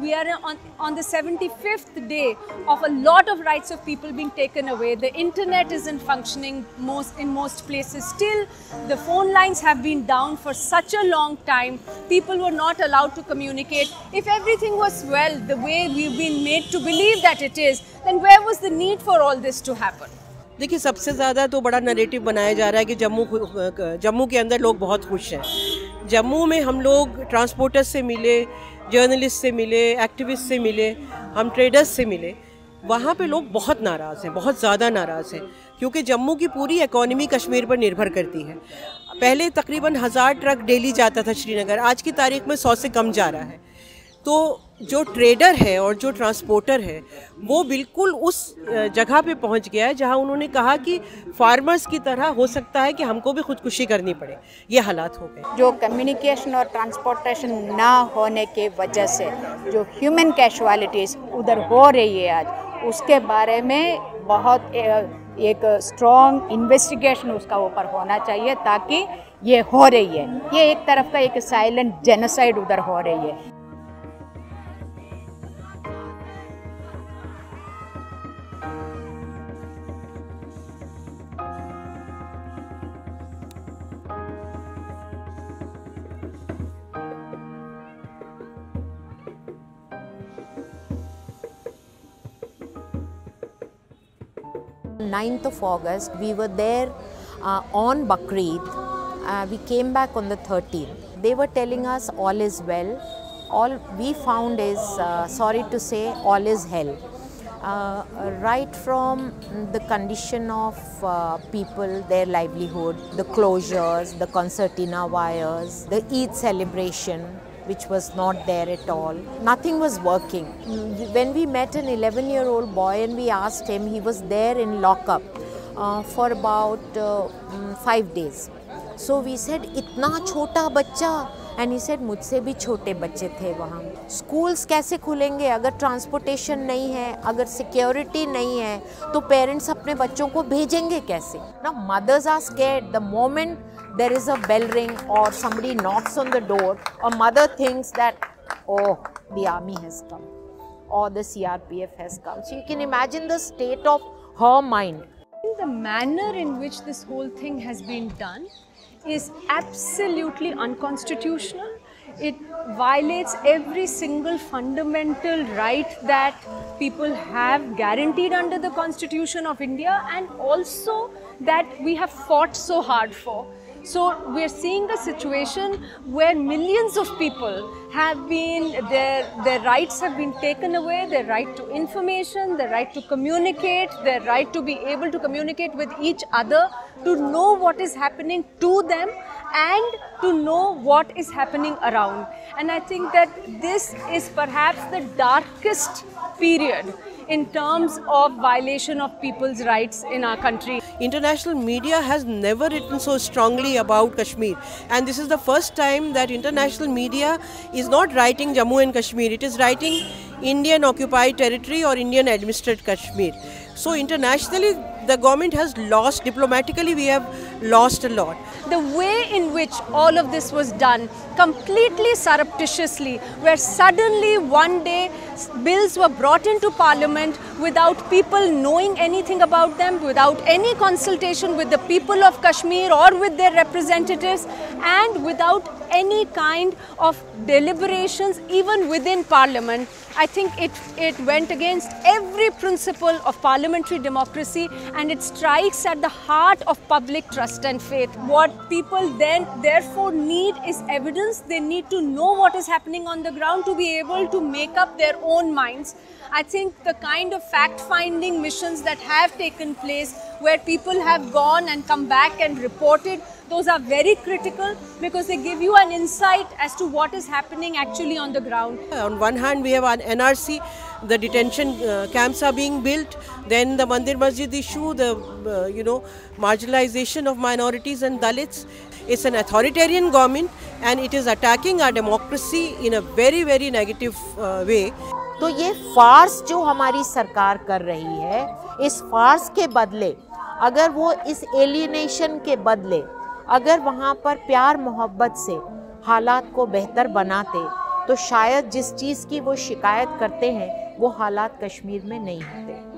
We are on, on the 75th day of a lot of rights of people being taken away. The internet isn't functioning most in most places. Still, the phone lines have been down for such a long time. People were not allowed to communicate. If everything was well, the way we've been made to believe that it is, then where was the need for all this to happen? देखिए सबसे ज़्यादा तो बड़ा narrative बनाया जा रहा है कि जम्मू जम्मू के अंदर लोग बहुत खुश हैं जम्मू में हम लोग ट्रांसपोर्टर्स से मिले जर्नलिस्ट से मिले, एक्टिविस्ट से मिले, हम ट्रेडर्स से मिले, वहाँ पे लोग बहुत नाराज़ हैं, बहुत ज़्यादा नाराज़ हैं, क्योंकि जम्मू की पूरी इकोनॉमी कश्मीर पर निर्भर करती है। पहले तकरीबन हज़ार ट्रक डेली जाता था श्रीनगर, आज की तारीख में सौ से कम जा रहा है। तो जो ट्रेडर है और जो ट्रांसपोर्टर है, वो बिल्कुल उस जगह पे पहुँच गया है जहाँ उन्होंने कहा कि फार्मर्स की तरह हो सकता है कि हमको भी खुदकुशी करनी पड़े। ये हालात हो गए। जो कम्युनिकेशन और ट्रांसपोर्टेशन ना होने के वजह से जो ह्यूमन कैशुअलिटीज़ उधर हो रही है आज, उसके बारे में बहुत एक स्ट्रॉन्ग इन्वेस्टिगेशन उसका ऊपर होना चाहिए ताकि ये हो रही है। ये एक तरफ़ का एक साइलेंट जेनोसाइड उधर हो रही है। Ninth of August, we were there uh, on Bakrid. Uh, we came back on the 13th. They were telling us all is well. All we found is, uh, sorry to say, all is hell. Uh, right from the condition of uh, people, their livelihood, the closures, the concertina wires, the Eid celebration, which was not there at all. Nothing was working. When we met an 11 year old boy and we asked him, he was there in lockup uh, for about uh, mm, five days. So we said, इतना छोटा बच्चा and he said मुझसे भी छोटे बच्चे थे वहाँ schools कैसे खुलेंगे अगर ट्रांसपोर्टेशन नहीं है अगर सिक्योरिटी नहीं है तो पेरेंट्स अपने बच्चों को भेजेंगे कैसे ना mothers are scared the moment there is a bell ring or somebody knocks on the door, a mother thinks that, oh, the army has come or the CRPF has come. So you can imagine the state of her mind. The manner in which this whole thing has been done is absolutely unconstitutional. It violates every single fundamental right that people have guaranteed under the Constitution of India and also that we have fought so hard for. So we're seeing a situation where millions of people have been, their, their rights have been taken away, their right to information, their right to communicate, their right to be able to communicate with each other, to know what is happening to them and to know what is happening around. And I think that this is perhaps the darkest period in terms of violation of people's rights in our country. International media has never written so strongly about Kashmir and this is the first time that international media is not writing Jammu and Kashmir, it is writing Indian occupied territory or Indian administered Kashmir. So internationally the government has lost, diplomatically we have lost a lot. The way in which all of this was done, completely surreptitiously, where suddenly one day bills were brought into parliament without people knowing anything about them, without any consultation with the people of Kashmir or with their representatives, and without any kind of deliberations even within parliament. I think it, it went against every principle of parliamentary democracy and it strikes at the heart of public trust and faith. What people then therefore need is evidence. They need to know what is happening on the ground to be able to make up their own minds. I think the kind of fact-finding missions that have taken place where people have gone and come back and reported those are very critical because they give you an insight as to what is happening actually on the ground. On one hand, we have an NRC, the detention uh, camps are being built, then the Mandir Masjid issue, the uh, you know marginalization of minorities and Dalits. It's an authoritarian government and it is attacking our democracy in a very very negative uh, way. तो ये फार्स जो हमारी सरकार कर रही है इस फार्स के बदले अगर वो इस एलिनेशन के बदले अगर वहाँ पर प्यार मोहब्बत से हालात को बेहतर बनाते तो शायद जिस चीज़ की वो शिकायत करते हैं, वो हालात कश्मीर में नहीं होते।